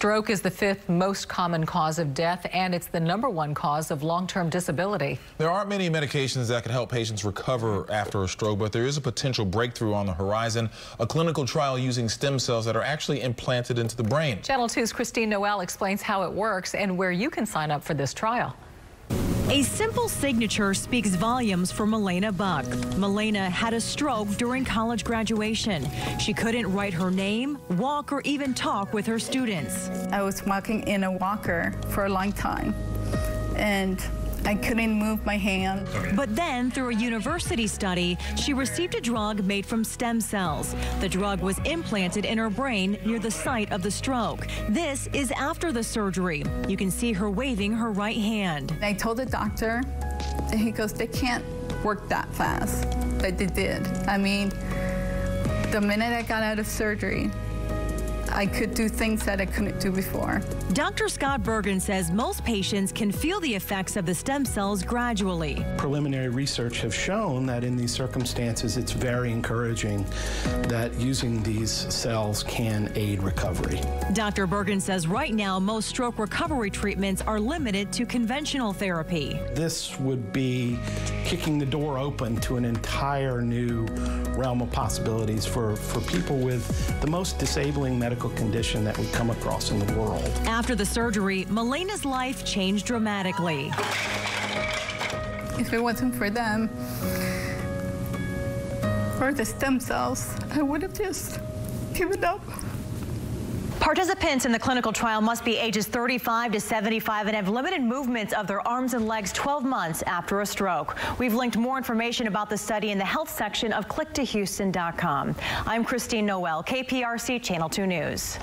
Stroke is the fifth most common cause of death, and it's the number one cause of long-term disability. There aren't many medications that can help patients recover after a stroke, but there is a potential breakthrough on the horizon, a clinical trial using stem cells that are actually implanted into the brain. Channel 2's Christine Noel explains how it works and where you can sign up for this trial. A simple signature speaks volumes for Milena Buck. Milena had a stroke during college graduation. She couldn't write her name, walk, or even talk with her students. I was walking in a walker for a long time. And I couldn't move my hand. But then, through a university study, she received a drug made from stem cells. The drug was implanted in her brain near the site of the stroke. This is after the surgery. You can see her waving her right hand. I told the doctor, and he goes, they can't work that fast. But they did. I mean, the minute I got out of surgery, I could do things that I couldn't do before. Dr. Scott Bergen says most patients can feel the effects of the stem cells gradually. Preliminary research have shown that in these circumstances, it's very encouraging that using these cells can aid recovery. Dr. Bergen says right now, most stroke recovery treatments are limited to conventional therapy. This would be kicking the door open to an entire new realm of possibilities for, for people with the most disabling medical condition that we come across in the world. After the surgery, Milena's life changed dramatically. If it wasn't for them, or the stem cells, I would have just given up. Participants in the clinical trial must be ages 35 to 75 and have limited movements of their arms and legs 12 months after a stroke. We've linked more information about the study in the health section of click2houston.com. I'm Christine Noel, KPRC Channel 2 News.